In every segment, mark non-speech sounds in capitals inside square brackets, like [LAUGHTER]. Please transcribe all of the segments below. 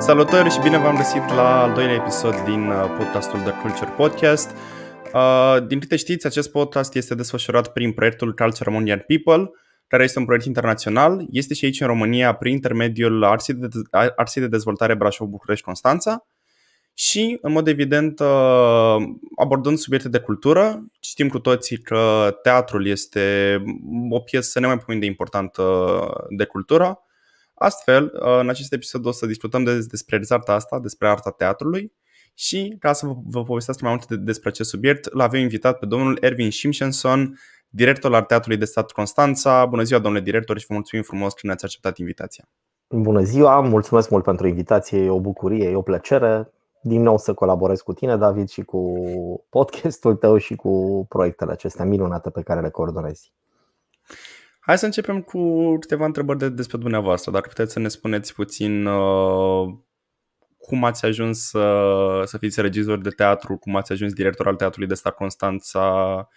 Salutări și bine v-am găsit la al doilea episod din uh, podcastul The Culture Podcast. Uh, din câte știți, acest podcast este desfășurat prin proiectul Culture Among Young People, care este un proiect internațional. Este și aici în România prin intermediul Arții de, Arții de Dezvoltare Brașov, București, Constanța. Și, în mod evident, uh, abordând subiecte de cultură, știm cu toții că teatrul este o piesă nemaipomenit de importantă de cultură Astfel, în acest episod o să discutăm despre arta asta, despre arta teatrului și ca să vă povestesc mai multe despre acest subiect, l avem invitat pe domnul Ervin Simpsonson, director al Teatrului de Stat Constanța. Bună ziua, domnule director, și vă mulțumim frumos că ne-ați acceptat invitația. Bună ziua, mulțumesc mult pentru invitație, e o bucurie, e o plăcere din nou să colaborez cu tine, David, și cu podcastul tău și cu proiectele acestea minunate pe care le coordonezi. Hai să începem cu câteva întrebări de, despre dumneavoastră. Dacă puteți să ne spuneți puțin uh, cum ați ajuns să, să fiți regizor de teatru, cum ați ajuns director al Teatrului de Star Constanța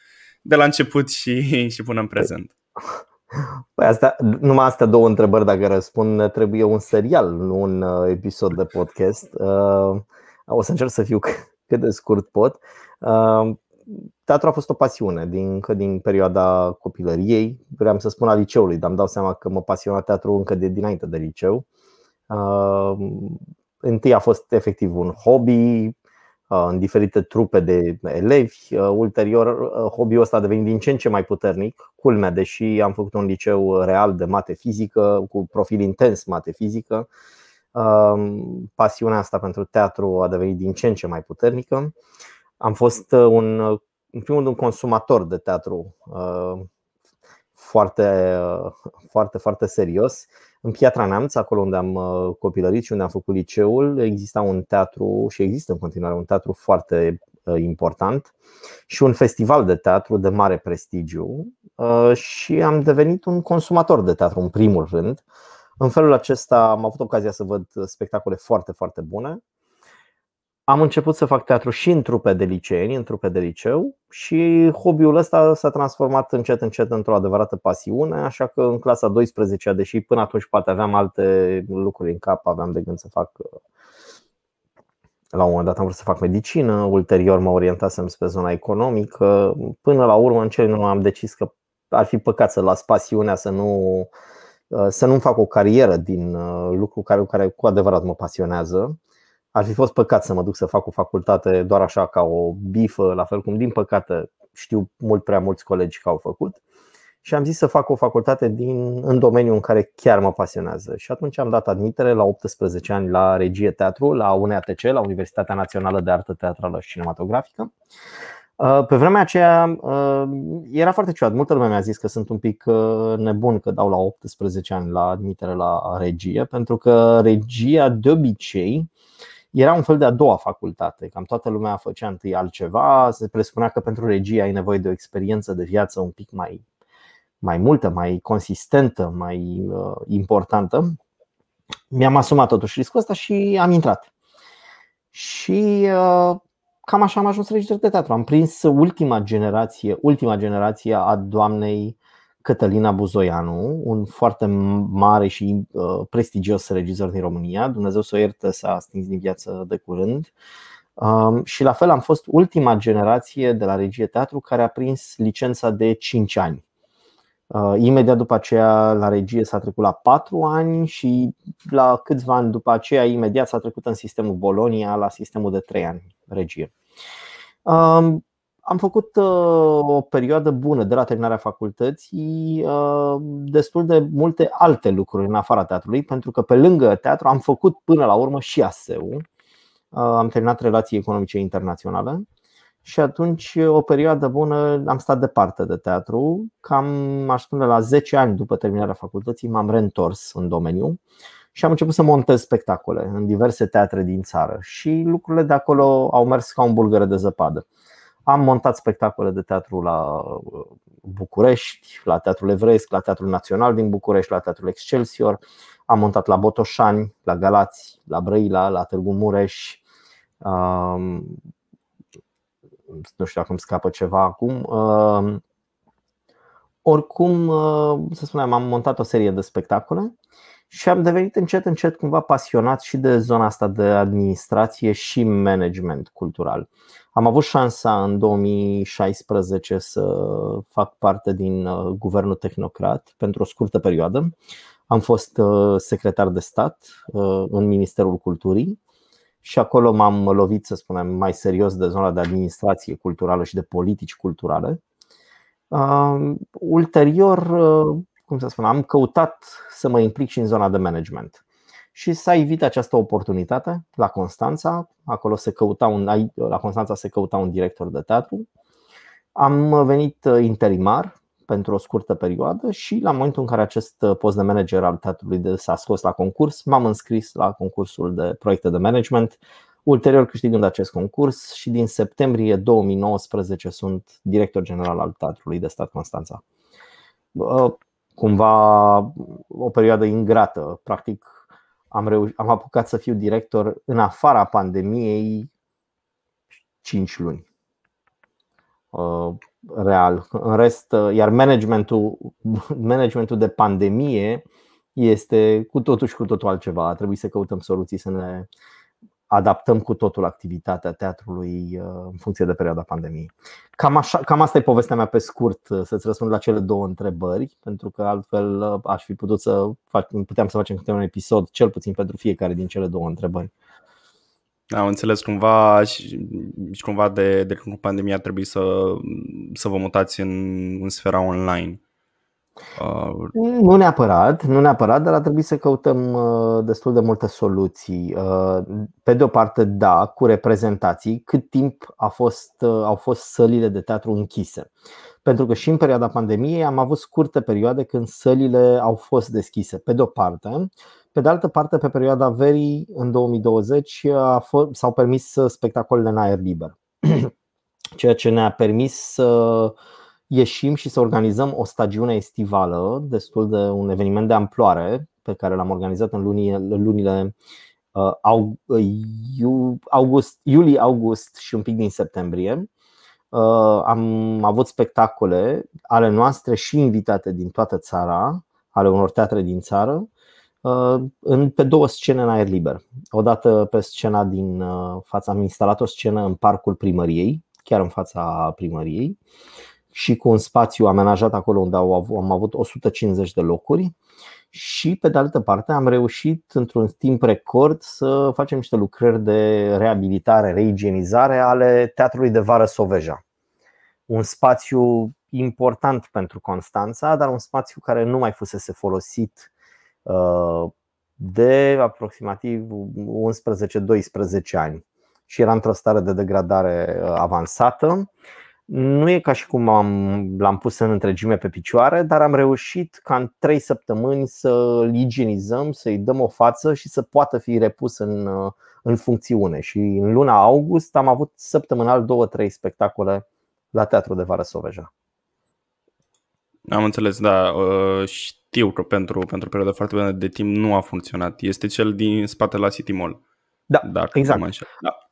de la început și, și până în prezent. Păi asta, numai astea două întrebări, dacă răspund, trebuie un serial, nu un uh, episod de podcast. Uh, o să încerc să fiu [LAUGHS] cât de scurt pot. Uh, teatru a fost o pasiune din, încă din perioada copilăriei, vreau să spun a liceului, dar îmi dau seama că mă pasiona teatru încă de dinainte de liceu. Uh, întâi a fost efectiv un hobby, uh, în diferite trupe de elevi. Uh, ulterior, uh, hobby-ul ăsta a devenit din ce în ce mai puternic. Culmea, deși am făcut un liceu real de mate fizică, cu profil intens mate fizică, uh, pasiunea asta pentru teatru a devenit din ce în ce mai puternică. Am fost uh, un, uh, în primul rând, un consumator de teatru uh, foarte, foarte, foarte serios. În Piatra Neamț, acolo unde am copilărit și unde am făcut liceul, exista un teatru și există în continuare un teatru foarte important și un festival de teatru de mare prestigiu și am devenit un consumator de teatru în primul rând. În felul acesta am avut ocazia să văd spectacole foarte, foarte bune am început să fac teatru și în trupe de liceeni, în trupe de liceu și hobby-ul ăsta s-a transformat încet încet într-o adevărată pasiune, așa că în clasa 12 deși până atunci poate aveam alte lucruri în cap, aveam de gând să fac la un moment dat am vrut să fac medicină, ulterior mă orientasem spre zona economică, până la urmă în cel nu am decis că ar fi păcat să las pasiunea să nu să nu fac o carieră din lucru care, care cu adevărat mă pasionează ar fi fost păcat să mă duc să fac o facultate doar așa ca o bifă, la fel cum din păcate știu mult prea mulți colegi că au făcut. Și am zis să fac o facultate din, în domeniul în care chiar mă pasionează. Și atunci am dat admitere la 18 ani la regie teatru, la UNATC, la Universitatea Națională de Artă Teatrală și Cinematografică. Uh, pe vremea aceea uh, era foarte ciudat. Multă lume mi-a zis că sunt un pic uh, nebun că dau la 18 ani la admitere la regie, pentru că regia de obicei era un fel de a doua facultate, cam toată lumea făcea întâi altceva, se presupunea că pentru regie ai nevoie de o experiență de viață un pic mai, mai multă, mai consistentă, mai uh, importantă. Mi-am asumat totuși riscul ăsta și am intrat. Și uh, cam așa am ajuns regizor de teatru. Am prins ultima generație, ultima generație a doamnei Cătălina Buzoianu, un foarte mare și uh, prestigios regizor din România. Dumnezeu să o iertă, s-a stins din viață de curând. Um, și la fel am fost ultima generație de la regie teatru care a prins licența de 5 ani. Uh, imediat după aceea la regie s-a trecut la 4 ani și la câțiva ani după aceea imediat s-a trecut în sistemul Bolonia la sistemul de 3 ani regie. Um, am făcut uh, o perioadă bună de la terminarea facultății, uh, destul de multe alte lucruri în afara teatrului, pentru că pe lângă teatru am făcut până la urmă și ASEU. Uh, am terminat relații economice internaționale și atunci o perioadă bună am stat departe de teatru. Cam, aș spune, la 10 ani după terminarea facultății m-am reîntors în domeniu și am început să montez spectacole în diverse teatre din țară și lucrurile de acolo au mers ca un bulgăre de zăpadă. Am montat spectacole de teatru la uh, București, la Teatrul Evreiesc, la Teatrul Național din București, la Teatrul Excelsior. Am montat la Botoșani, la Galați, la Brăila, la Târgu Mureș. Um, nu știu dacă îmi scapă ceva acum. Um, oricum, uh, să spunem, am montat o serie de spectacole și am devenit încet, încet cumva pasionat și de zona asta de administrație și management cultural. Am avut șansa în 2016 să fac parte din uh, guvernul tehnocrat pentru o scurtă perioadă. Am fost uh, secretar de stat uh, în Ministerul Culturii și acolo m-am lovit, să spunem, mai serios de zona de administrație culturală și de politici culturale. Ulterior, cum să spun, am căutat să mă implic și în zona de management. Și s-a evit această oportunitate la Constanța. Acolo se căuta un, la Constanța se căuta un director de teatru. Am venit uh, interimar pentru o scurtă perioadă și la momentul în care acest uh, post de manager al teatrului s-a scos la concurs, m-am înscris la concursul de proiecte de management, ulterior câștigând acest concurs și din septembrie 2019 sunt director general al Teatrului de Stat Constanța cumva o perioadă ingrată. Practic, am, reuș- am apucat să fiu director în afara pandemiei 5 luni. Uh, real. În rest, uh, iar managementul, [LAUGHS] managementul de pandemie este cu totul și cu totul altceva. A trebuit să căutăm soluții să ne adaptăm cu totul activitatea teatrului uh, în funcție de perioada pandemiei. Cam, așa, cam asta e povestea mea pe scurt, uh, să-ți răspund la cele două întrebări, pentru că altfel uh, aș fi putut să fac, puteam să facem câte un episod, cel puțin pentru fiecare din cele două întrebări. Am înțeles cumva și, și cumva de, de când pandemia trebuie să, să vă mutați în, în sfera online. Uh, nu neapărat, nu neapărat, dar a trebuit să căutăm uh, destul de multe soluții. Uh, pe de o parte, da, cu reprezentații, cât timp a fost, au fost sălile de teatru închise. Pentru că și în perioada pandemiei am avut scurte perioade când sălile au fost deschise, pe de o parte. Pe de altă parte, pe perioada verii, în 2020, a fost, s-au permis spectacolele în aer liber, [CLEARS THROAT] ceea ce ne-a permis să ieșim și să organizăm o stagiune estivală, destul de un eveniment de amploare pe care l-am organizat în lunile, lunile uh, uh august, iulie, august și un pic din septembrie. Uh, am avut spectacole ale noastre și invitate din toată țara, ale unor teatre din țară, uh, în, pe două scene în aer liber. Odată pe scena din fața, am instalat o scenă în parcul primăriei, chiar în fața primăriei, și cu un spațiu amenajat acolo unde am avut 150 de locuri. Și pe de altă parte am reușit într-un timp record să facem niște lucrări de reabilitare, reigienizare ale Teatrului de Vară Soveja. Un spațiu important pentru Constanța, dar un spațiu care nu mai fusese folosit uh, de aproximativ 11-12 ani. Și era într-o stare de degradare uh, avansată nu e ca și cum am, l-am pus în întregime pe picioare, dar am reușit ca în 3 săptămâni să-l igienizăm, să-i dăm o față și să poată fi repus în, în funcțiune. Și în luna august am avut săptămânal două-trei spectacole la Teatrul de Vară Soveja. Am înțeles, da. Uh, știu că pentru, pentru o perioadă foarte bună de timp nu a funcționat. Este cel din spate la City Mall. Da, Dacă exact. Da.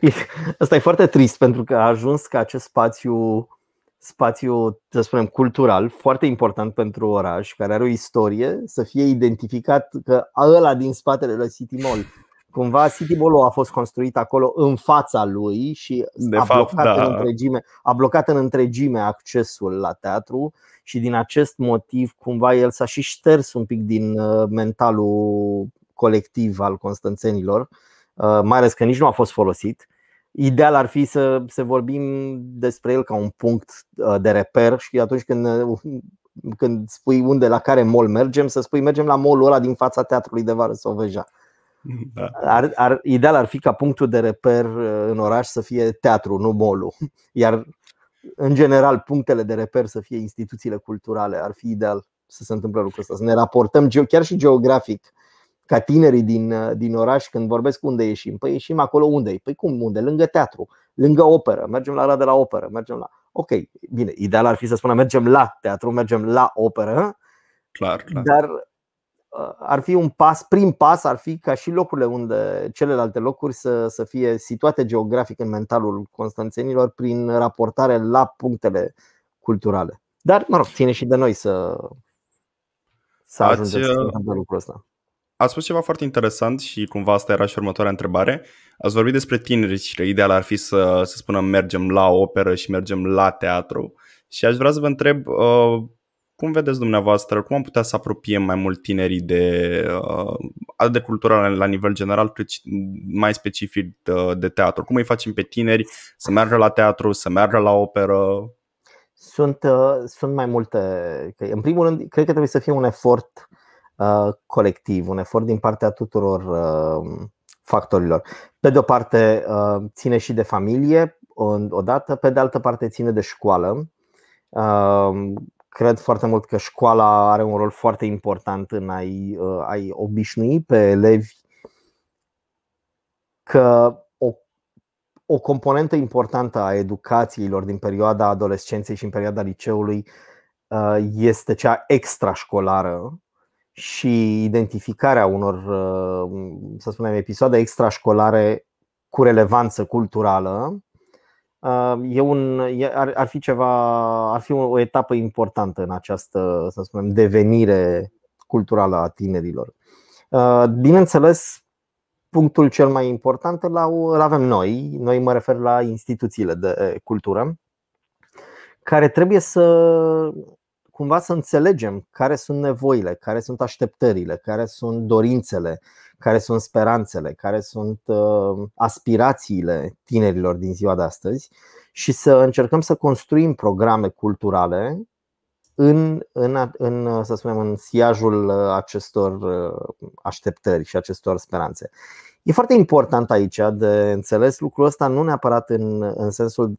[LAUGHS] Asta e foarte trist pentru că a ajuns ca acest spațiu spațiu, să spunem, cultural, foarte important pentru oraș, care are o istorie, să fie identificat că ăla din spatele la City Mall Cumva City Mall a fost construit acolo în fața lui și De a, fapt, blocat da. în întregime, a blocat în întregime accesul la teatru și din acest motiv cumva el s-a și șters un pic din uh, mentalul colectiv al constanțenilor Uh, mai ales că nici nu a fost folosit. Ideal ar fi să, să vorbim despre el ca un punct uh, de reper și atunci când, uh, când spui unde, la care mall mergem, să spui mergem la mallul ăla din fața teatrului de vară Soveja. Da. Ar, ar, ideal ar fi ca punctul de reper în oraș să fie teatru, nu mall Iar în general punctele de reper să fie instituțiile culturale. Ar fi ideal să se întâmple lucrul ăsta, să ne raportăm chiar și geografic ca tinerii din, uh, din oraș când vorbesc unde ieșim. Păi ieșim acolo unde Păi cum unde? Lângă teatru, lângă operă, mergem la de la operă, mergem la. Ok, bine, ideal ar fi să spunem mergem la teatru, mergem la operă. Clar, clar. Dar uh, ar fi un pas, prim pas ar fi ca și locurile unde celelalte locuri să, să fie situate geografic în mentalul constanțenilor prin raportare la punctele culturale. Dar, mă rog, ține și de noi să, să ajungem să întâmple lucrul ăsta. Ați spus ceva foarte interesant și cumva asta era și următoarea întrebare. Ați vorbit despre tineri și că ideal ar fi să, să spunem mergem la operă și mergem la teatru. Și aș vrea să vă întreb uh, cum vedeți dumneavoastră, cum am putea să apropiem mai mult tinerii de, uh, de cultura la nivel general, cât mai specific de, de teatru? Cum îi facem pe tineri să meargă la teatru, să meargă la operă? Sunt, uh, sunt mai multe. În primul rând, cred că trebuie să fie un efort uh, colectiv, un efort din partea tuturor uh, factorilor. Pe de o parte, uh, ține și de familie, odată, pe de altă parte, ține de școală. Uh, cred foarte mult că școala are un rol foarte important în a-i, uh, a obișnui pe elevi că o, o componentă importantă a educațiilor din perioada adolescenței și în perioada liceului uh, este cea extrașcolară și identificarea unor, uh, să spunem, episoade extrașcolare cu relevanță culturală e un, ar, ar fi ceva, ar fi o etapă importantă în această, să spunem, devenire culturală a tinerilor. Bineînțeles, punctul cel mai important îl, îl avem noi, noi mă refer la instituțiile de cultură, care trebuie să cumva să înțelegem care sunt nevoile, care sunt așteptările, care sunt dorințele, care sunt speranțele, care sunt uh, aspirațiile tinerilor din ziua de astăzi și să încercăm să construim programe culturale în, în, în, să spunem, în siajul acestor uh, așteptări și acestor speranțe. E foarte important aici de înțeles lucrul ăsta, nu neapărat în, în sensul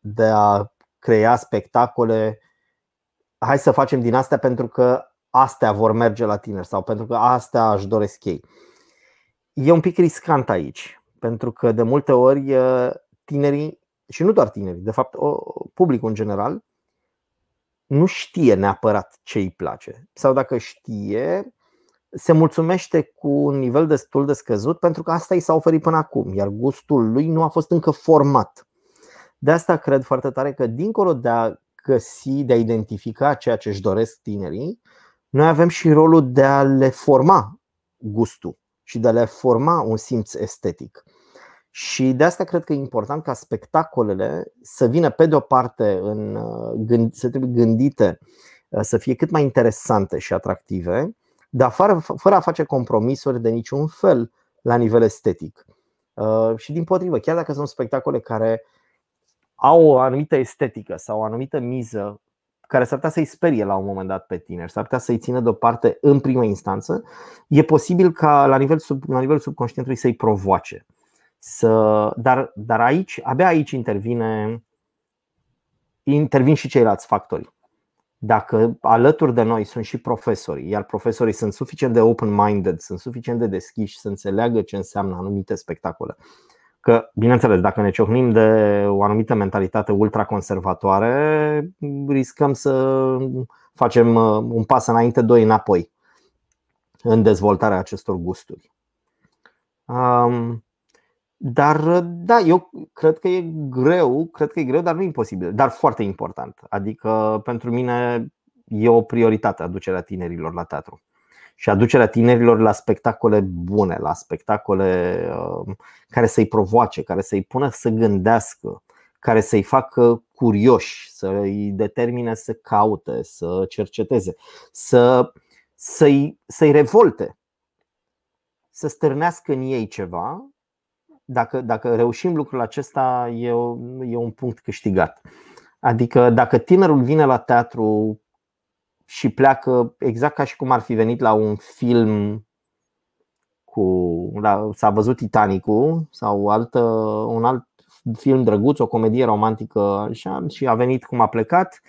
de a crea spectacole. Hai să facem din astea pentru că astea vor merge la tineri sau pentru că astea își doresc ei. E un pic riscant aici, pentru că de multe ori tinerii, și nu doar tinerii, de fapt publicul în general, nu știe neapărat ce îi place. Sau dacă știe, se mulțumește cu un nivel destul de scăzut pentru că asta i s-a oferit până acum, iar gustul lui nu a fost încă format. De asta cred foarte tare că, dincolo de a găsi, de a identifica ceea ce își doresc tinerii, noi avem și rolul de a le forma gustul și de a le forma un simț estetic. Și de asta cred că e important ca spectacolele să vină pe de o parte în, să trebuie gândite să fie cât mai interesante și atractive, dar fără, fără a face compromisuri de niciun fel la nivel estetic. Și din potrivă, chiar dacă sunt spectacole care au o anumită estetică sau o anumită miză care s-ar putea să-i sperie la un moment dat pe tineri, s-ar putea să-i țină deoparte în primă instanță, e posibil ca la nivel, sub, la nivel subconștientului să-i provoace. Să, dar, dar aici, abia aici intervine, intervin și ceilalți factori. Dacă alături de noi sunt și profesorii, iar profesorii sunt suficient de open-minded, sunt suficient de deschiși să înțeleagă ce înseamnă anumite spectacole, Că, bineînțeles, dacă ne ciocnim de o anumită mentalitate ultraconservatoare, riscăm să facem uh, un pas înainte, doi înapoi în dezvoltarea acestor gusturi. Dar da, eu cred că e greu, cred că e greu, dar nu imposibil, dar foarte important. Adică pentru mine e o prioritate aducerea tinerilor la teatru și aducerea tinerilor la spectacole bune, la spectacole uh, care să-i provoace, care să-i pună să gândească, care să-i facă curioși, să-i determine să caute, să cerceteze, să, să-i, să-i revolte, să stârnească în ei ceva. Dacă, dacă reușim lucrul acesta, e, e un punct câștigat. Adică dacă tinerul vine la teatru și pleacă exact ca și cum ar fi venit la un film cu. La, s-a văzut Titanicul sau altă, un alt film drăguț, o comedie romantică așa, și a venit cum a plecat.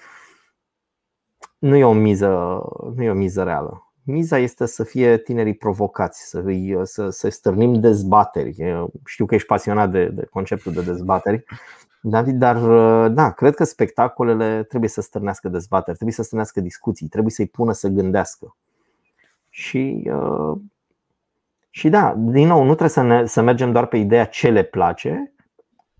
Nu e o miză, nu e o miză reală. Miza este să fie tinerii provocați, să, îi, să, să stârnim dezbateri. Știu că ești pasionat de, de conceptul de dezbateri David, dar uh, da, cred că spectacolele trebuie să stârnească dezbateri, trebuie să stârnească discuții, trebuie să-i pună să gândească. Și, uh, și da, din nou, nu trebuie să, ne, să mergem doar pe ideea ce le place,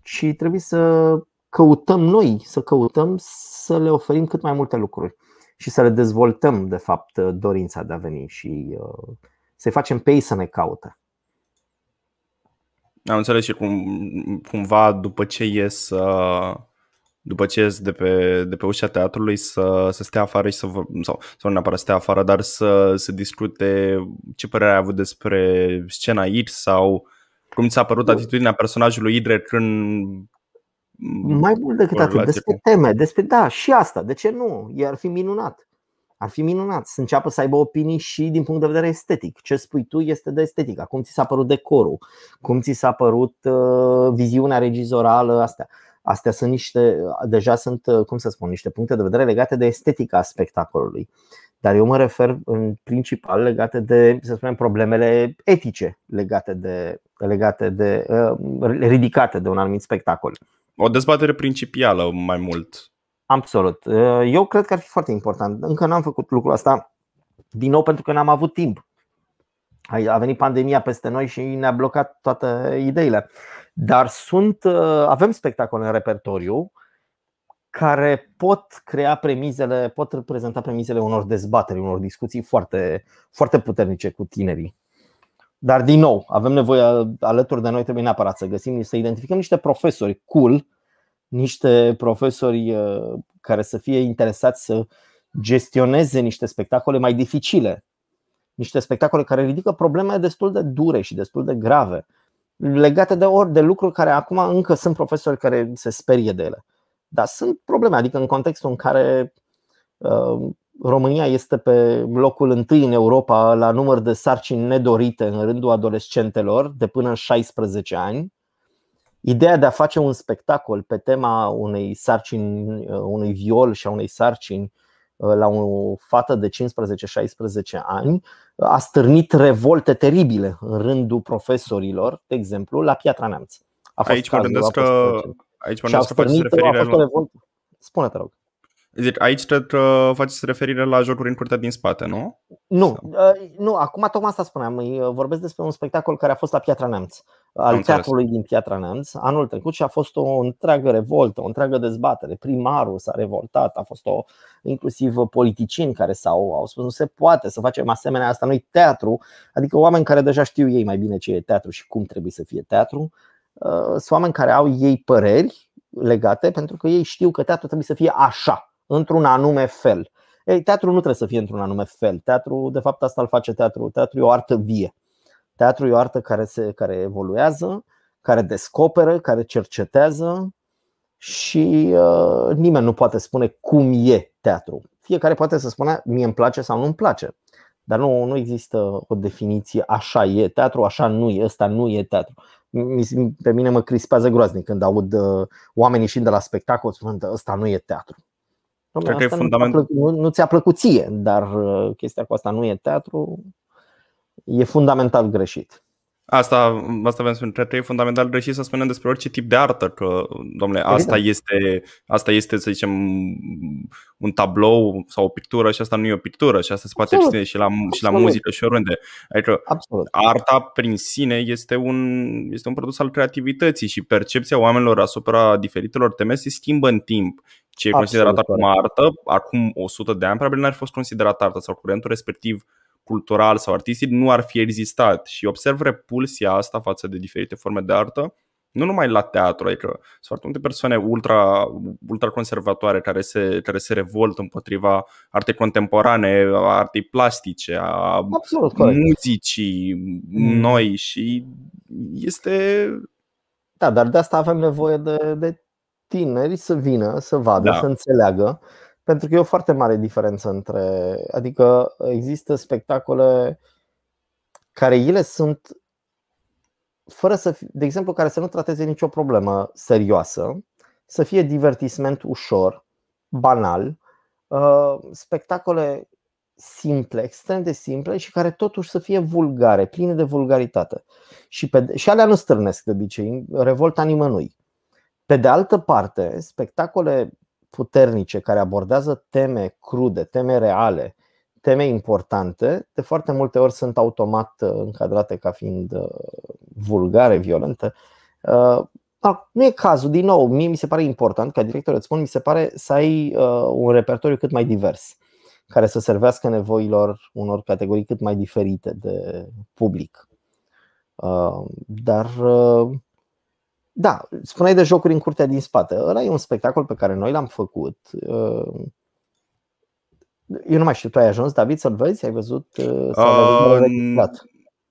ci trebuie să căutăm noi, să căutăm să le oferim cât mai multe lucruri. și să le dezvoltăm, de fapt, dorința de a veni și să-i facem pe ei să ne caute. Am înțeles și cum, cumva după ce ies, după ce ies de pe, de pe ușa teatrului să, să stea afară și să vă, sau, sau nu neapărat să stea afară, dar să, să discute ce părere ai avut despre scena aici sau cum ți-a părut atitudinea personajului Idre când mai mult decât atât, despre cu... teme, despre da, și asta, de ce nu? Ar fi minunat. Ar fi minunat să înceapă să aibă opinii și din punct de vedere estetic. Ce spui tu este de estetic. Cum ți s-a părut decorul, cum ți s-a părut uh, viziunea regizorală, astea. Astea sunt niște, deja sunt, uh, cum să spun, niște puncte de vedere legate de estetica spectacolului. Dar eu mă refer în principal legate de, să spunem, problemele etice legate de, legate de uh, ridicate de un anumit spectacol. O dezbatere principială mai mult. Absolut. Uh, eu cred că ar fi foarte important. Încă n-am făcut lucrul ăsta din nou pentru că n-am avut timp. A venit pandemia peste noi și ne-a blocat toate ideile. Dar sunt, uh, avem spectacole în repertoriu care pot crea premizele, pot reprezenta premizele unor dezbateri, unor discuții foarte, foarte puternice cu tinerii. Dar din nou, avem nevoie alături de noi, trebuie neapărat să găsim, să identificăm niște profesori cool, niște profesori uh, care să fie interesați să gestioneze niște spectacole mai dificile, niște spectacole care ridică probleme destul de dure și destul de grave, legate de ori de lucruri care acum încă sunt profesori care se sperie de ele. Dar sunt probleme, adică în contextul în care uh, România este pe locul întâi în Europa la număr de sarcini nedorite în rândul adolescentelor de până în 16 ani. Ideea de a face un spectacol pe tema unei sarcini, unui viol și a unei sarcini la o fată de 15-16 ani a stârnit revolte teribile în rândul profesorilor, de exemplu, la Piatra Neamț. A fost aici mă gândesc că, aici mă gândesc că faceți referire la... Spune, te rog. Zic, aici cred că faceți referire la jocuri în curtea din spate, nu? Nu, uh, nu, acum tocmai asta spuneam. Uh, vorbesc despre un spectacol care a fost la Piatra Neamț, al Am teatrului din Piatra Neamț, anul trecut și a fost o întreagă revoltă, o întreagă dezbatere. Primarul s-a revoltat, a fost o inclusiv politicieni care s-au au spus nu se poate să facem asemenea, asta nu teatru, adică oameni care deja știu ei mai bine ce e teatru și cum trebuie să fie teatru. Uh, sunt oameni care au ei păreri legate pentru că ei știu că teatru trebuie să fie așa într-un anume fel. Ei, teatru nu trebuie să fie într-un anume fel. Teatru, de fapt, asta îl face teatru. Teatru e o artă vie. Teatru e o artă care, se, care evoluează, care descoperă, care cercetează și uh, nimeni nu poate spune cum e teatru. Fiecare poate să spună mie îmi place sau nu îmi place. Dar nu, nu există o definiție așa e teatru, așa nu e, ăsta nu e teatru. Pe mine mă crispează groaznic când aud uh, oamenii ieșind de la spectacol spunând ăsta nu e teatru. Cred că e fundament... nu, nu, nu ți-a plăcut ție, dar uh, chestia cu asta nu e teatru, e fundamental greșit. Asta, asta vreau să spun, cred că e fundamental greșit să spunem despre orice tip de artă, că, domnule, asta este, asta este, să zicem, un tablou sau o pictură și asta nu e o pictură și asta se poate extinde și la, și la muzică și oriunde. Adică Absolut. arta prin sine este un, este un produs al creativității și percepția oamenilor asupra diferitelor teme se schimbă în timp. Ce e considerat acum artă, acum 100 de ani, probabil n-ar fi fost considerat artă sau curentul respectiv cultural sau artistic nu ar fi existat și observ repulsia asta față de diferite forme de artă nu numai la teatru, adică sunt foarte multe persoane ultra, ultra conservatoare care se, care se revoltă împotriva artei contemporane, a artei plastice, a Absolut, muzicii mm. noi și este... Da, dar de asta avem nevoie de, de tineri să vină, să vadă, da. să înțeleagă pentru că e o foarte mare diferență între. Adică există spectacole care ele sunt fără să fie, de exemplu, care să nu trateze nicio problemă serioasă, să fie divertisment ușor, banal, uh, spectacole simple, extrem de simple și care totuși să fie vulgare, pline de vulgaritate. Și, pe, și alea nu strânesc de obicei, revolta nimănui. Pe de altă parte, spectacole puternice care abordează teme crude, teme reale, teme importante, de foarte multe ori sunt automat uh, încadrate ca fiind uh, vulgare, violente. Uh, nu e cazul, din nou, mie mi se pare important, ca director îți spun, mi se pare să ai un repertoriu cât mai divers. care să servească nevoilor unor categorii cât mai diferite de public. Uh, dar da, spuneai de jocuri în curtea din spate. Ăla e un spectacol pe care noi l-am făcut. Eu nu mai știu, tu ai ajuns, David, să-l vezi? Ai văzut? Sau uh,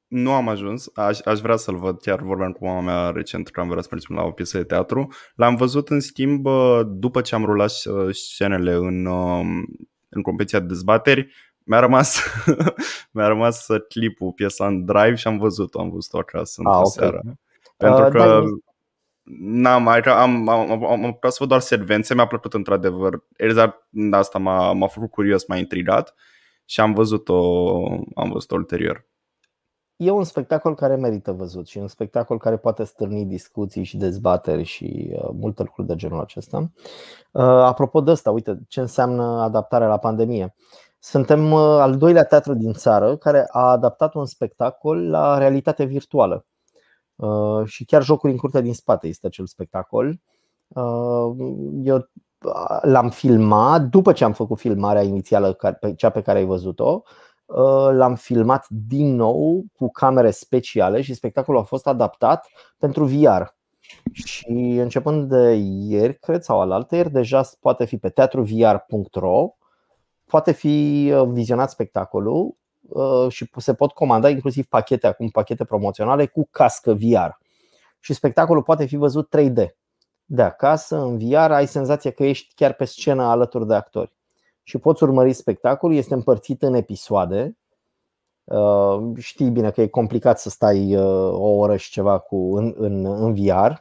nu am ajuns, aș, aș vrea să-l văd, chiar vorbeam cu mama mea recent că am vrea să mergem la o piesă de teatru. L-am văzut în schimb după ce am rulat uh, scenele în, um, în competiția de dezbateri, mi-a rămas, [LAUGHS] mi-a rămas clipul, piesa în drive și am văzut-o, am văzut-o acasă într-o okay. seară. Pentru uh, că da, N-am mai am, am, am, am am să văd doar secvențe, mi-a plăcut într-adevăr. Exact asta m-a, m-a făcut curios, m-a intrigat și am văzut-o, am văzut-o ulterior. E un spectacol care merită văzut și un spectacol care poate stârni discuții și dezbateri și uh, multe lucruri de genul acesta. Uh, apropo de asta, uite ce înseamnă adaptarea la pandemie. Suntem uh, al doilea teatru din țară care a adaptat un spectacol la realitate virtuală. Uh, și chiar jocuri în curtea din spate este acel spectacol. Uh, eu l-am filmat după ce am făcut filmarea inițială, cea pe care ai văzut-o. Uh, l-am filmat din nou cu camere speciale și spectacolul a fost adaptat pentru VR. Și începând de ieri, cred, sau alaltă ieri, deja poate fi pe teatruvr.ro, poate fi vizionat spectacolul Uh, și se pot comanda inclusiv pachete acum, pachete promoționale cu cască VR. Și spectacolul poate fi văzut 3D. De acasă, în VR, ai senzația că ești chiar pe scenă alături de actori. Și poți urmări spectacolul, este împărțit în episoade. Uh, știi bine că e complicat să stai uh, o oră și ceva cu, în, în, în VR.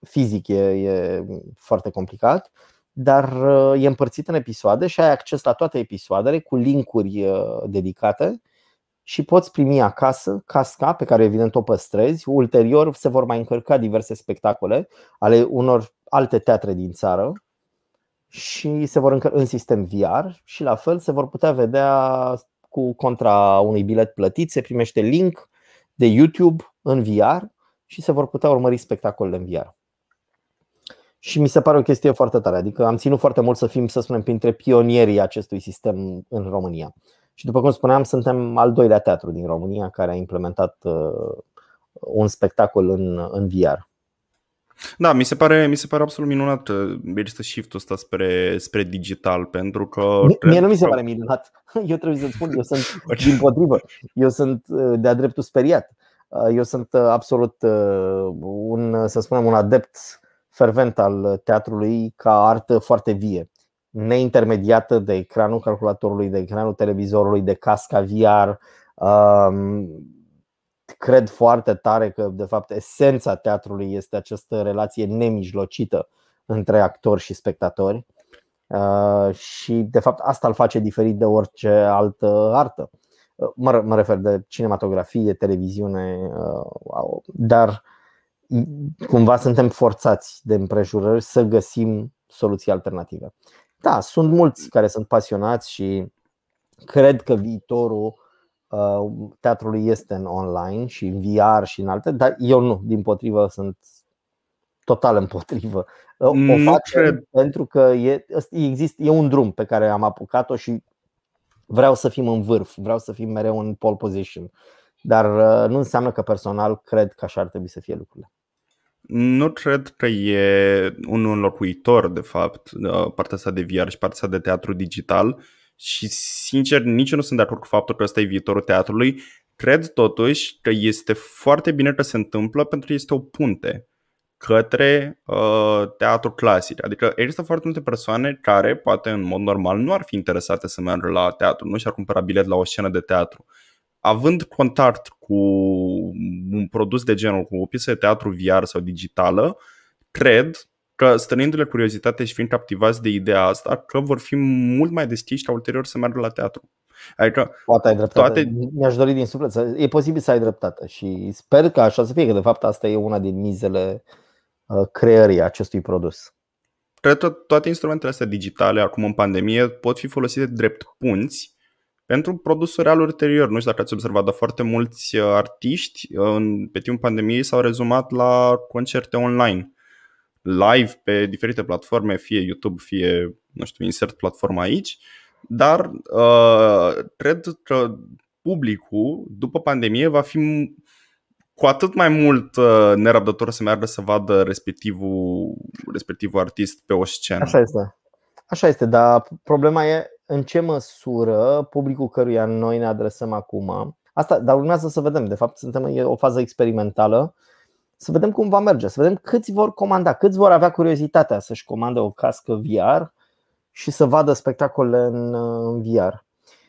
Fizic e, e foarte complicat dar uh, e împărțit în episoade și ai acces la toate episoadele cu linkuri uh, dedicate și poți primi acasă casca pe care evident o păstrezi. Ulterior se vor mai încărca diverse spectacole ale unor alte teatre din țară și se vor încărca în sistem VR și la fel se vor putea vedea cu contra unui bilet plătit, se primește link de YouTube în VR și se vor putea urmări spectacolele în VR. Și mi se pare o chestie foarte tare. Adică am ținut foarte mult să fim, să spunem, printre pionierii acestui sistem în România. Și după cum spuneam, suntem al doilea teatru din România care a implementat uh, un spectacol în, în VR. Da, mi se pare, mi se pare absolut minunat există shift-ul ăsta spre, spre digital, pentru că... Mie, mie nu mi se pare minunat. [LAUGHS] Eu trebuie să spun, eu sunt [LAUGHS] din potrivă. Eu sunt uh, de-a dreptul speriat. Uh, eu sunt absolut un, să spunem, un adept fervent al teatrului ca artă foarte vie, neintermediată de ecranul calculatorului, de ecranul televizorului, de casca VR. Um, cred foarte tare că, de fapt, esența teatrului este această relație nemijlocită între actori și spectatori. Uh, și, de fapt, asta îl face diferit de orice altă artă. Uh, mă, mă refer de cinematografie, televiziune, uh, dar cumva suntem forțați de împrejurări să găsim soluții alternative. Da, sunt mulți care sunt pasionați și cred că viitorul uh, teatrului este în online și în VR și în alte, dar eu nu, din potrivă sunt total împotrivă. Uh, o nu fac cred. pentru că e, există, e un drum pe care am apucat-o și vreau să fim în vârf, vreau să fim mereu în pole position. Dar uh, nu înseamnă că personal cred că așa ar trebui să fie lucrurile. Nu cred că e un înlocuitor, de fapt, partea asta de VR și partea asta de teatru digital și, sincer, nici nu sunt de acord cu faptul că ăsta e viitorul teatrului. Cred totuși că este foarte bine că se întâmplă pentru că este o punte către uh, teatru clasic. Adică există foarte multe persoane care, poate în mod normal, nu ar fi interesate să meargă la teatru, nu și-ar cumpăra bilet la o scenă de teatru având contact cu un produs de genul, cu o piesă de teatru VR sau digitală, cred că stănindu-le curiozitate și fiind captivați de ideea asta, că vor fi mult mai deschiși ca ulterior să meargă la teatru. Adică Poate ai dreptate. Toate... Mi-aș dori din suflet. Să... E posibil să ai dreptate și sper că așa să fie, că de fapt asta e una din mizele uh, creării acestui produs. Cred că toate instrumentele astea digitale acum în pandemie pot fi folosite drept punți pentru produsul real ulterior. Nu știu dacă ați observat, dar foarte mulți uh, artiști uh, în, pe timpul pandemiei s-au rezumat la concerte online. live pe diferite platforme, fie YouTube, fie, nu știu, insert platforma aici, dar uh, cred că publicul, după pandemie, va fi cu atât mai mult uh, nerăbdător să meargă să vadă respectivul, respectivul artist pe o scenă. Așa este. Așa este, dar problema e în ce măsură publicul căruia noi ne adresăm acum. Asta, dar urmează să vedem. De fapt, suntem în o fază experimentală. Să vedem cum va merge, să vedem câți vor comanda, câți vor avea curiozitatea să-și comande o cască VR și să vadă spectacole în VR.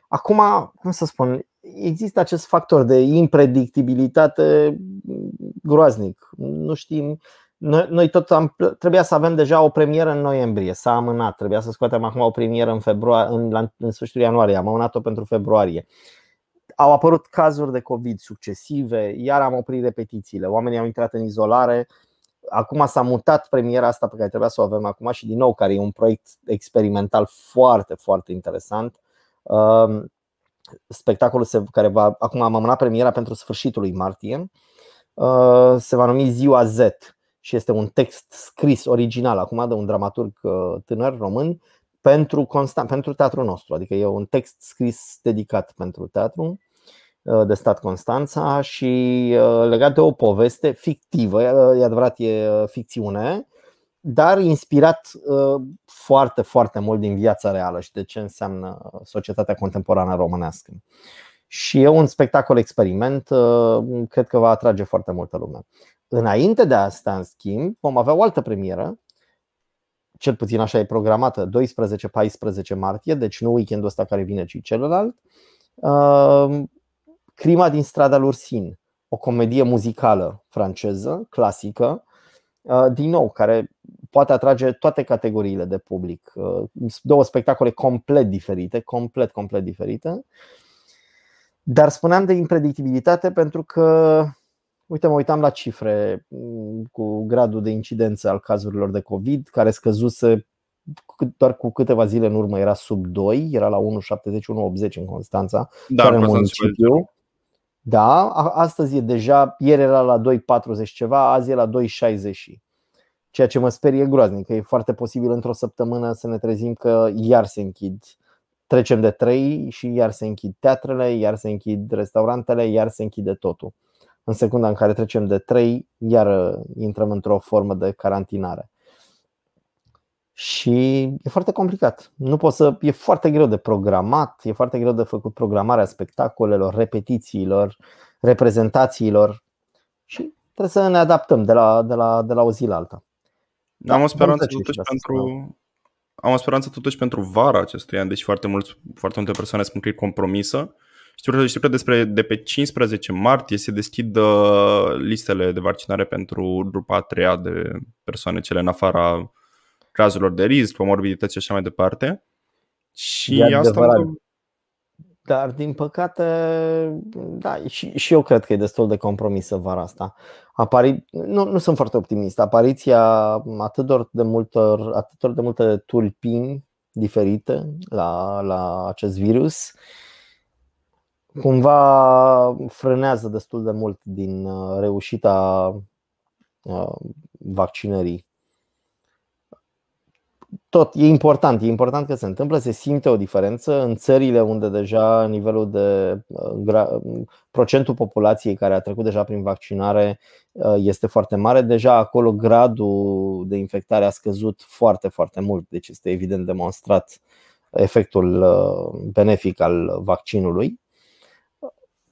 Acum, cum să spun, există acest factor de impredictibilitate groaznic. Nu știm. Noi, noi tot am, trebuia să avem deja o premieră în noiembrie, s-a amânat, trebuia să scoatem acum o premieră în, februarie, în, în sfârșitul ianuarie, am amânat-o pentru februarie. Au apărut cazuri de COVID succesive, iar am oprit repetițiile, oamenii au intrat în izolare, Acum s-a mutat premiera asta pe care trebuia să o avem acum și din nou care e un proiect experimental foarte, foarte interesant. Um, spectacolul se, care va, acum am amânat premiera pentru sfârșitul lui martie, uh, se va numi Ziua Z și este un text scris original acum de un dramaturg uh, tânăr român pentru, constant, pentru teatrul nostru, adică e un text scris dedicat pentru teatru uh, de stat Constanța și legat de o poveste fictivă, e adevărat, e ficțiune, dar inspirat uh, foarte, foarte mult din viața reală și de ce înseamnă societatea contemporană românească. Și e un spectacol experiment, uh, cred că va atrage foarte multă lume. Înainte de asta, în schimb, vom avea o altă premieră, cel puțin așa e programată, 12-14 martie, deci nu weekendul ăsta care vine, ci celălalt. Uh, Crima din strada Lursin, o comedie muzicală franceză, clasică, din nou, care poate atrage toate categoriile de public. Uh, două spectacole complet diferite, complet, complet diferite. Dar spuneam de impredictibilitate pentru că, uite, mă uitam la cifre mm, cu gradul de incidență al cazurilor de COVID, care scăzuse doar cu câteva zile în urmă era sub 2, era la 1,70-1,80 în Constanța, da, în municipiu. Da, astăzi e deja, ieri era la 2,40 ceva, azi e la 2,60 ceea ce mă sperie groaznic, că e foarte posibil într-o săptămână să ne trezim că iar se închid. Trecem de 3 și iar se închid teatrele, iar se închid restaurantele, iar se închide totul. În secunda în care trecem de 3, iar intrăm într-o formă de carantinare. Și e foarte complicat. Nu pot să, e foarte greu de programat, e foarte greu de făcut programarea spectacolelor, repetițiilor, reprezentațiilor și trebuie să ne adaptăm de la, de la, de la o zi la alta. Da, am o speranță totuși pentru am o speranță totuși pentru vara acestui an, deci foarte, mulți, foarte multe persoane spun că e compromisă. Știu, știu că despre de pe 15 martie se deschid uh, listele de vaccinare pentru grupa a treia de persoane, cele în afara cazurilor de risc, comorbidități și așa mai departe. Și de asta dar, din păcate, da, și, și eu cred că e destul de compromisă vara asta. Apari... Nu, nu sunt foarte optimist. Apariția atât de multor, atât de multe tulpini diferite la, la acest virus cumva frânează destul de mult din uh, reușita uh, vaccinării tot e important, e important că se întâmplă, se simte o diferență în țările unde deja nivelul de uh, procentul populației care a trecut deja prin vaccinare uh, este foarte mare, deja acolo gradul de infectare a scăzut foarte, foarte mult, deci este evident demonstrat efectul uh, benefic al vaccinului.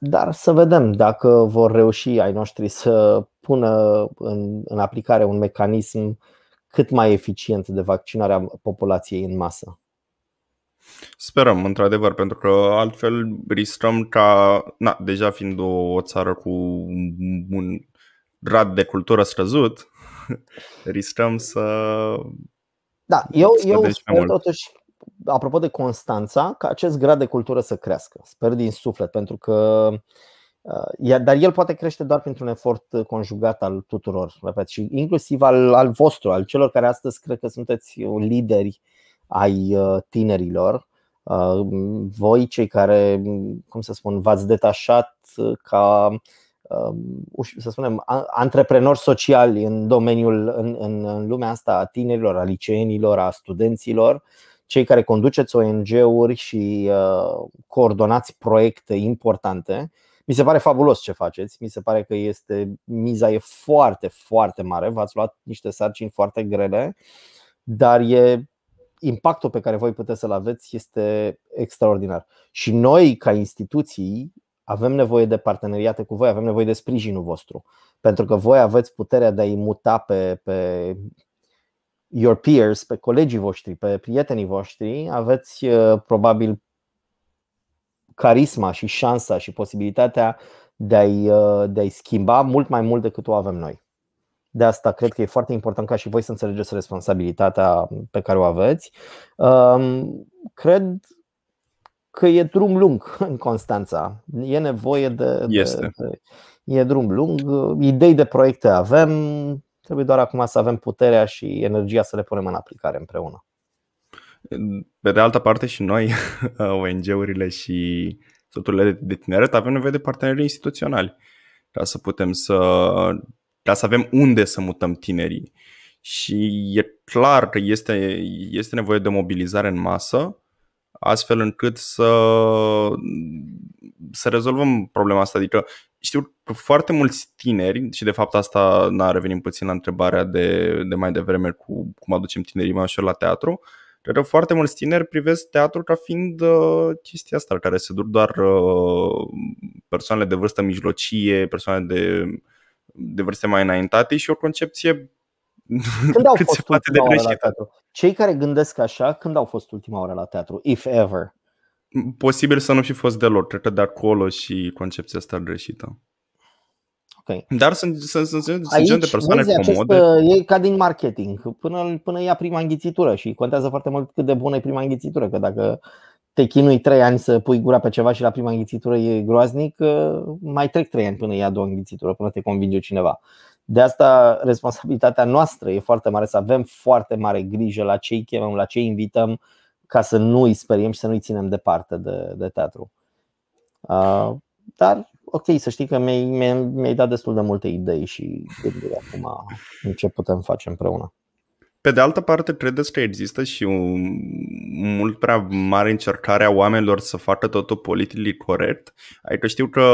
Dar să vedem dacă vor reuși ai noștri să pună în, în aplicare un mecanism cât mai eficient de vaccinarea populației în masă. Sperăm, într-adevăr, pentru că altfel riscăm ca, na, deja fiind o țară cu un grad de cultură scăzut, [LAUGHS] riscăm să. Da, eu, eu sper totuși, apropo de Constanța, ca acest grad de cultură să crească. Sper din suflet, pentru că Uh, dar el poate crește doar printr-un efort conjugat al tuturor, repet, și inclusiv al, al vostru, al celor care astăzi cred că sunteți lideri ai uh, tinerilor. Uh, voi, cei care, cum să spun, v-ați detașat ca să spunem, antreprenori sociali în domeniul, în, în, în lumea asta a tinerilor, a liceenilor, a studenților, cei care conduceți ONG-uri și uh, coordonați proiecte importante. Mi se pare fabulos ce faceți, mi se pare că este miza e foarte, foarte mare, v-ați luat niște sarcini foarte grele, dar e impactul pe care voi puteți să-l aveți este extraordinar. Și noi, ca instituții, avem nevoie de parteneriate cu voi, avem nevoie de sprijinul vostru. Pentru că voi aveți puterea de a-i muta pe, pe your peers, pe colegii voștri, pe prietenii voștri, aveți uh, probabil carisma și șansa și posibilitatea de a-i, uh, de a-i schimba mult mai mult decât o avem noi. De asta cred că e foarte important ca și voi să înțelegeți responsabilitatea pe care o aveți. Um, cred că e drum lung [LAUGHS] în Constanța. E nevoie de. Este. de, de e drum lung. Idei de proiecte avem. Trebuie doar acum să avem puterea și energia să le punem în aplicare împreună. Pe de altă parte și noi, [LAUGHS] ONG-urile și structurile de tineret, avem nevoie de parteneri instituționali ca să putem să, ca să avem unde să mutăm tinerii. Și e clar că este, este nevoie de mobilizare în masă, astfel încât să, să rezolvăm problema asta. Adică știu că foarte mulți tineri, și de fapt asta n-a revenit puțin la întrebarea de, de mai devreme cu cum aducem tinerii mai ușor la teatru, Cred că foarte mulți tineri privesc teatru ca fiind uh, chestia asta, care se duc doar uh, persoanele de vârstă mijlocie, persoane de, de vârste mai înaintate și o concepție când au [LAUGHS] fost ultima oară la teatru? Cei care gândesc așa, când au fost ultima oară la teatru, if ever? Posibil să nu fi fost deloc, cred că de acolo și concepția asta greșită. Okay. Dar sunt, sunt, sunt, sunt Aici, de persoane vezi, comode. Acest, e ca din marketing. Până, până ia prima înghițitură și contează foarte mult cât de bună e prima înghițitură. Că dacă te chinui trei ani să pui gura pe ceva și la prima înghițitură e groaznic, mai trec trei ani până ia a doua înghițitură, până te convinge cineva. De asta responsabilitatea noastră e foarte mare, să avem foarte mare grijă la ce îi chemăm, la ce îi invităm, ca să nu îi speriem și să nu îi ținem departe de, de teatru. Uh, dar, ok, să știi că mi-ai, mi-ai, mi-ai dat destul de multe idei și gânduri acum în ce putem face împreună. Pe de altă parte, credeți că există și un mult prea mare încercare a oamenilor să facă totul politic corect? Adică știu că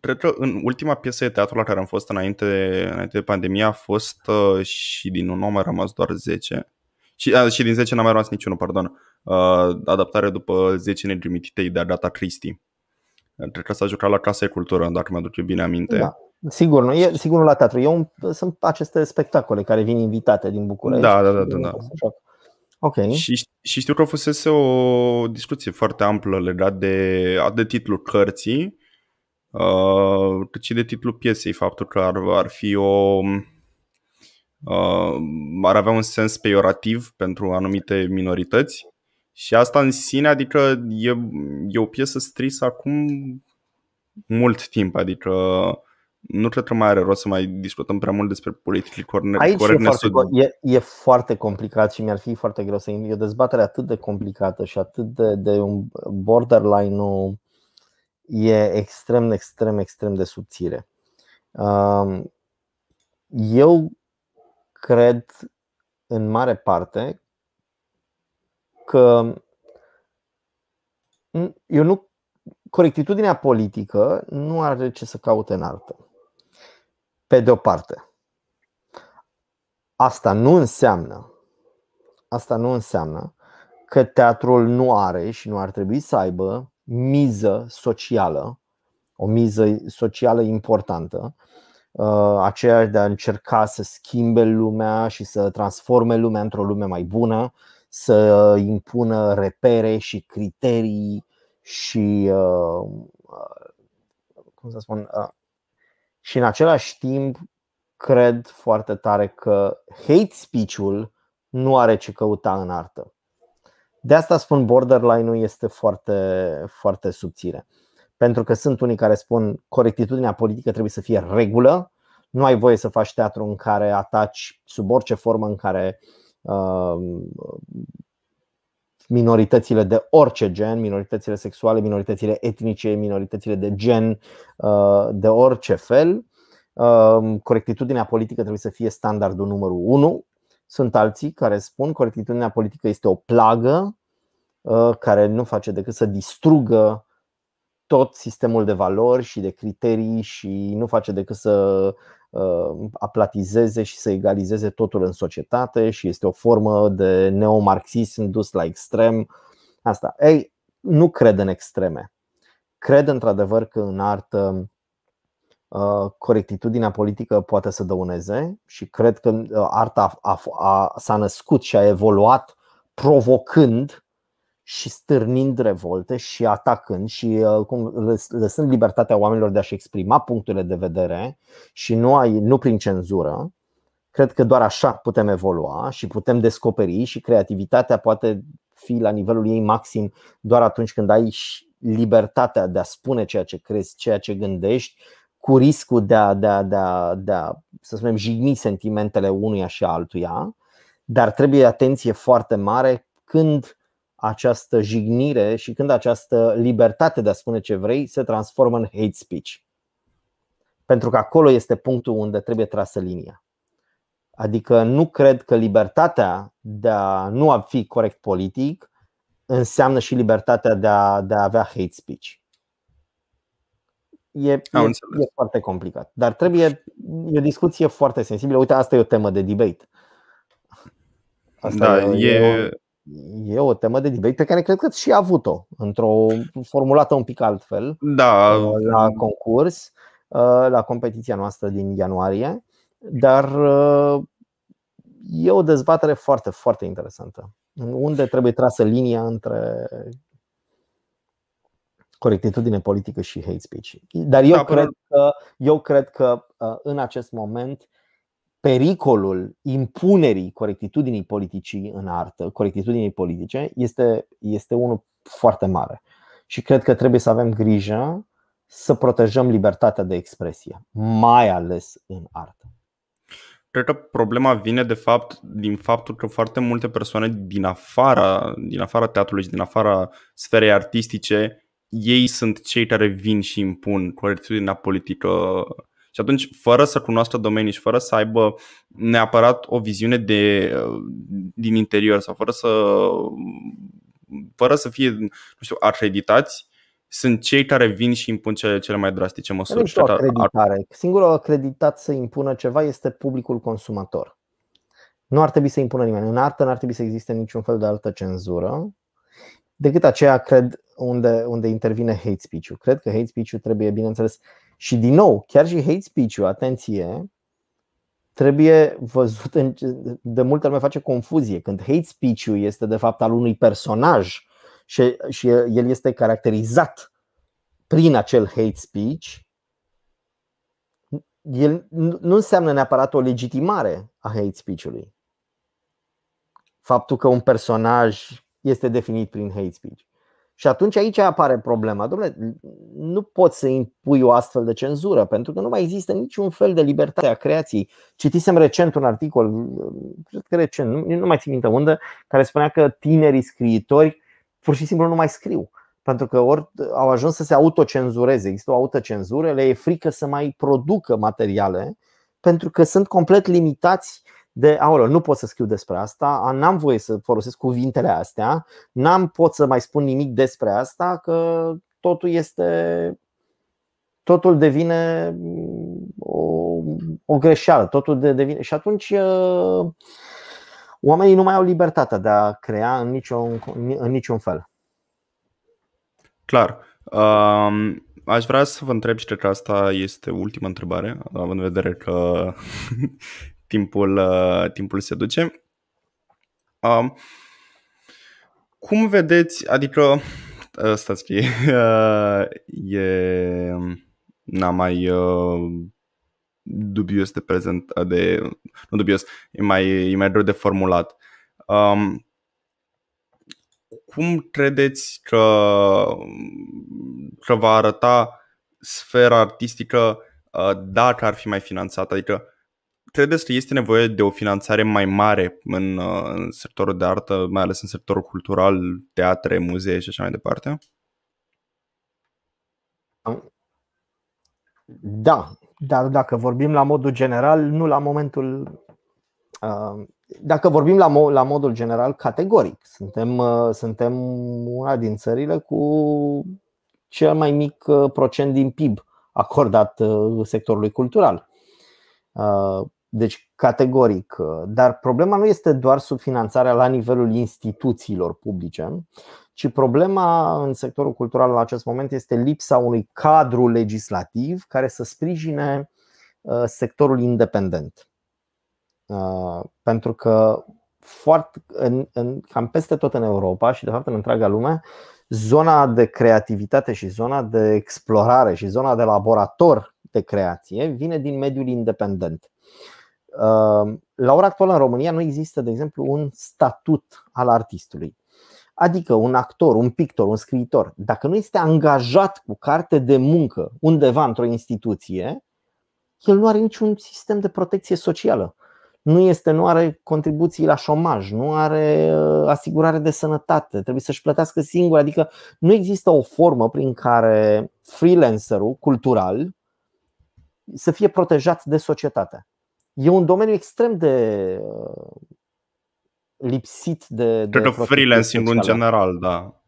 cred că în ultima piesă de teatru la care am fost înainte, înainte de pandemie a fost uh, și din un om a rămas doar 10. Și, uh, și din 10 n-a mai rămas niciunul, pardon. Uh, adaptare după 10 neglimitite de Agatha Christie. Cred că s-a jucat la Casa de Cultură, dacă mi-aduc eu bine aminte. Da. Sigur, nu, e sigur nu la teatru. E un, sunt aceste spectacole care vin invitate din București. Da, da, da. da, da. Ok. Și, și știu că fusese o discuție foarte amplă legat de, de titlul cărții uh, cât și de titlul piesei, faptul că ar, ar fi o uh, ar avea un sens peiorativ pentru anumite minorități și asta în sine, adică e, e o piesă strisă acum mult timp, adică nu cred că mai are rost să mai discutăm prea mult despre politicii corne- Aici e foarte, e, e foarte complicat și mi-ar fi foarte greu să E o dezbatere atât de complicată și atât de, de un borderline e extrem, extrem, extrem de subțire. Eu cred în mare parte că eu nu corectitudinea politică nu are ce să caute în artă. Pe de o parte. Asta nu înseamnă asta nu înseamnă că teatrul nu are și nu ar trebui să aibă miză socială, o miză socială importantă, uh, aceea de a încerca să schimbe lumea și să transforme lumea într-o lume mai bună, să impună repere și criterii și uh, cum să spun și în același timp cred foarte tare că hate speech-ul nu are ce căuta în artă. De asta spun borderline-ul este foarte, foarte subțire. Pentru că sunt unii care spun corectitudinea politică trebuie să fie regulă, nu ai voie să faci teatru în care ataci sub orice formă în care uh, minoritățile de orice gen, minoritățile sexuale, minoritățile etnice, minoritățile de gen, de orice fel. Corectitudinea politică trebuie să fie standardul numărul 1. Sunt alții care spun corectitudinea politică este o plagă care nu face decât să distrugă tot sistemul de valori și de criterii și nu face decât să uh, aplatizeze și să egalizeze totul în societate și este o formă de neomarxism dus la extrem. Asta. Ei, nu cred în extreme. Cred într-adevăr că în artă uh, corectitudinea politică poate să dăuneze și cred că uh, arta a, a, s-a născut și a evoluat provocând și stârnind revolte și atacând și uh, cum, lăsând libertatea oamenilor de a-și exprima punctele de vedere și nu, ai, nu prin cenzură, cred că doar așa putem evolua și putem descoperi și creativitatea poate fi la nivelul ei maxim doar atunci când ai libertatea de a spune ceea ce crezi, ceea ce gândești, cu riscul de a, de a, de a, de a să spunem, jigni sentimentele unuia și altuia, dar trebuie atenție foarte mare când această jignire și când această libertate de a spune ce vrei se transformă în hate speech. Pentru că acolo este punctul unde trebuie trasă linia. Adică nu cred că libertatea de a nu a fi corect politic înseamnă și libertatea de a, de a avea hate speech. E, e, e foarte complicat. Dar trebuie, e o discuție foarte sensibilă. Uite, asta e o temă de debate. Asta da, e, e, e o temă de debate pe care cred că și a avut-o, într-o formulată un pic altfel da. Uh, la concurs, uh, la competiția noastră din ianuarie, dar uh, e o dezbatere foarte, foarte interesantă. Unde trebuie trasă linia între corectitudine politică și hate speech. Dar eu, da, cred, că, eu cred că în acest moment pericolul impunerii corectitudinii politicii în artă, corectitudinii politice, este, este unul foarte mare. Și cred că trebuie să avem grijă să protejăm libertatea de expresie, mai ales în artă. Cred că problema vine de fapt din faptul că foarte multe persoane din afara, din afara teatrului și din afara sferei artistice, ei sunt cei care vin și impun corectitudinea politică și atunci, fără să cunoască domenii și fără să aibă neapărat o viziune de, din interior sau fără să, fără să fie nu știu, acreditați, sunt cei care vin și impun cele, cele mai drastice măsuri. Nu o acreditare. Singurul acreditat să impună ceva este publicul consumator. Nu ar trebui să impună nimeni. În artă nu ar trebui să existe niciun fel de altă cenzură decât aceea, cred, unde, unde intervine hate speech-ul. Cred că hate speech-ul trebuie, bineînțeles, și din nou, chiar și hate speech-ul, atenție, trebuie văzut, în, de multe ori face confuzie, când hate speech-ul este de fapt al unui personaj și, și el este caracterizat prin acel hate speech, el nu înseamnă neapărat o legitimare a hate speech-ului. Faptul că un personaj este definit prin hate speech. Și atunci aici apare problema. Dom'le, nu poți să impui o astfel de cenzură, pentru că nu mai există niciun fel de libertate a creației. Citisem recent un articol, cred că recent, nu, nu mai țin minte unde, care spunea că tinerii scriitori pur și simplu nu mai scriu. Pentru că ori au ajuns să se autocenzureze, există o autocenzură, le e frică să mai producă materiale, pentru că sunt complet limitați de aoleo, nu pot să scriu despre asta, n-am voie să folosesc cuvintele astea, n-am pot să mai spun nimic despre asta, că totul este totul devine mm, o, o greșeală, totul devine și atunci uh, oamenii nu mai au libertatea de a crea în niciun, în niciun fel. Clar. Um, aș vrea să vă întreb și cred că asta este ultima întrebare, având în vedere că timpul, uh, timpul se duce. Um, cum vedeți, adică, uh, stați că e, uh, e n-am mai uh, dubios de prezent, de, nu dubios, e mai, e mai greu de formulat. Um, cum credeți că, că va arăta sfera artistică uh, dacă ar fi mai finanțată? Adică credeți că este nevoie de o finanțare mai mare în, în sectorul de artă, mai ales în sectorul cultural, teatre, muzee și așa mai departe? Da, dar dacă vorbim la modul general, nu la momentul. Dacă vorbim la, la modul general, categoric, suntem, suntem una din țările cu cel mai mic procent din PIB acordat sectorului cultural. Deci, categoric. Dar problema nu este doar subfinanțarea la nivelul instituțiilor publice, ci problema în sectorul cultural la acest moment este lipsa unui cadru legislativ care să sprijine uh, sectorul independent. Uh, pentru că foarte, în, în, cam peste tot în Europa și de fapt în întreaga lume, zona de creativitate și zona de explorare și zona de laborator de creație vine din mediul independent. Uh, la ora actuală în România nu există, de exemplu, un statut al artistului. Adică un actor, un pictor, un scriitor, dacă nu este angajat cu carte de muncă undeva într-o instituție, el nu are niciun sistem de protecție socială. Nu, este, nu are contribuții la șomaj, nu are uh, asigurare de sănătate, trebuie să-și plătească singur. Adică nu există o formă prin care freelancerul cultural să fie protejat de societate. E un domeniu extrem de uh, lipsit de. Cred că freelancing în general, da.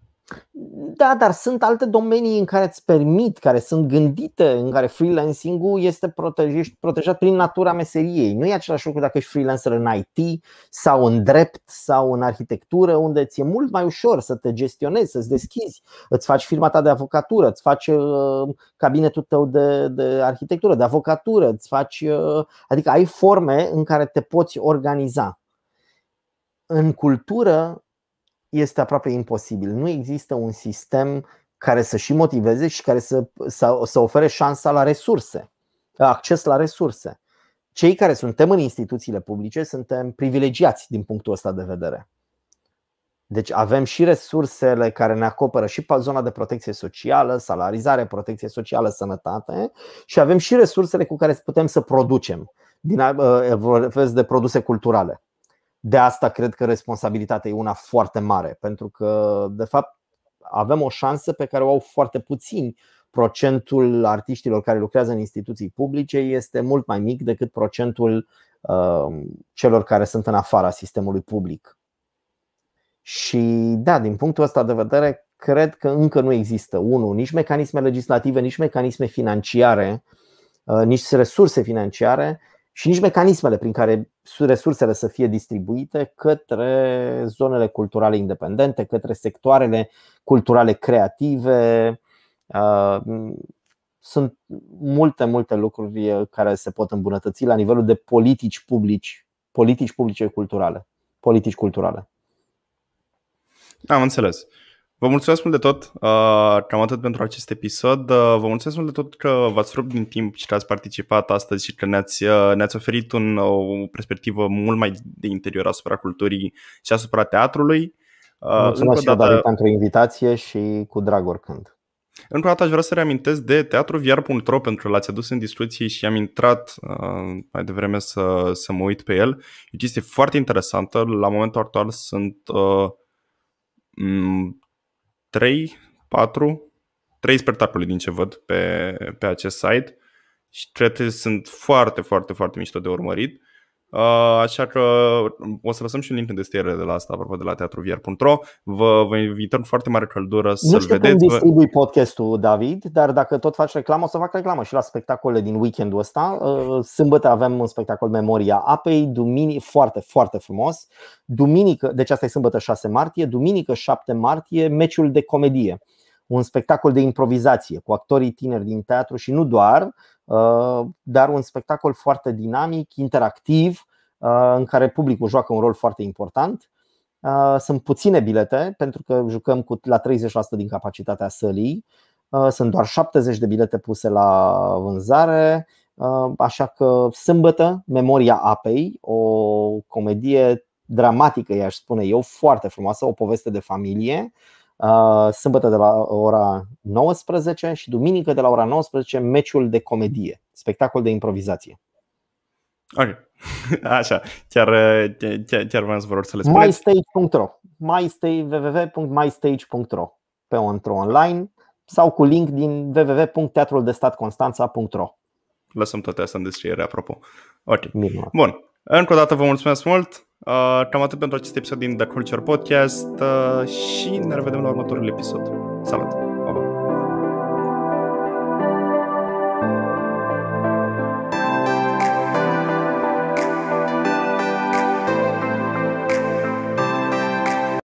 Da, dar sunt alte domenii în care îți permit, care sunt gândite, în care freelancing-ul este protejat, protejat prin natura meseriei. Nu e același lucru dacă ești freelancer în IT sau în drept sau în arhitectură, unde ți e mult mai ușor să te gestionezi, să-ți deschizi, îți faci firma ta de avocatură, îți faci uh, cabinetul tău de, de arhitectură, de avocatură, îți faci, uh, adică ai forme în care te poți organiza. În cultură este aproape imposibil. Nu există un sistem care să și motiveze și care să, să, să ofere șansa la resurse, acces la resurse. Cei care suntem în instituțiile publice suntem privilegiați din punctul ăsta de vedere. Deci avem și resursele care ne acoperă și pe zona de protecție socială, salarizare, protecție socială, sănătate și avem și resursele cu care putem să producem din uh, de produse culturale. De asta cred că responsabilitatea e una foarte mare, pentru că, de fapt, avem o șansă pe care o au foarte puțini. Procentul artiștilor care lucrează în instituții publice este mult mai mic decât procentul uh, celor care sunt în afara sistemului public. Și da, din punctul ăsta de vedere, cred că încă nu există, unul, nici mecanisme legislative, nici mecanisme financiare, uh, nici resurse financiare și nici mecanismele prin care resursele să fie distribuite către zonele culturale independente, către sectoarele culturale creative. Uh, sunt multe, multe lucruri care se pot îmbunătăți la nivelul de politici publici, politici publice culturale, politici culturale. Am înțeles. Vă mulțumesc mult de tot, uh, cam atât pentru acest episod. Uh, vă mulțumesc mult de tot că v-ați rupt din timp și că ați participat astăzi și că ne-ați, uh, ne-ați oferit un, o perspectivă mult mai de interior asupra culturii și asupra teatrului. Mulțumesc și dată... David, pentru invitație și cu drag oricând. Încă o dată aș vrea să reamintesc de teatruviar.ro pentru că l-ați adus în discuție și am intrat uh, mai devreme să, să mă uit pe el. E o chestie foarte interesantă. La momentul actual sunt uh, 3, 4, 3 spectacole din ce văd pe, pe acest site și cred că sunt foarte, foarte, foarte mișto de urmărit. Uh, așa că o să lăsăm și un link în descriere de la asta, apropo de la teatruvier.ro. Vă, vă invităm foarte mare căldură să-l vedeți. Nu știu cum distribui podcastul, David, dar dacă tot faci reclamă, o să fac reclamă și la spectacole din weekendul ăsta. Uh, sâmbătă avem un spectacol Memoria Apei, duminică, foarte, foarte frumos. Duminică, deci asta e sâmbătă 6 martie, duminică 7 martie, meciul de comedie un spectacol de improvizație cu actorii tineri din teatru și nu doar, uh, dar un spectacol foarte dinamic, interactiv, uh, în care publicul joacă un rol foarte important. Uh, sunt puține bilete pentru că jucăm cu la 30% din capacitatea sălii. Sunt doar 70 de bilete puse la vânzare, așa că sâmbătă, Memoria apei, o comedie dramatică, i-aș spune eu, foarte frumoasă, o poveste de familie Uh, sâmbătă de la ora 19 și duminică de la ora 19 meciul de comedie, spectacol de improvizație. Ok. [LAUGHS] Așa, chiar, chiar, chiar vreau să vă rog să le spuneți. mystage.ro mystage, www.mystage.ro pe într-o online sau cu link din www.teatruldestatconstanța.ro Lăsăm toate astea în descriere, apropo. Ok. Bun. Încă o dată vă mulțumesc mult. Uh, cam atât pentru acest episod din The Culture Podcast uh, și ne revedem la următorul episod. Salut!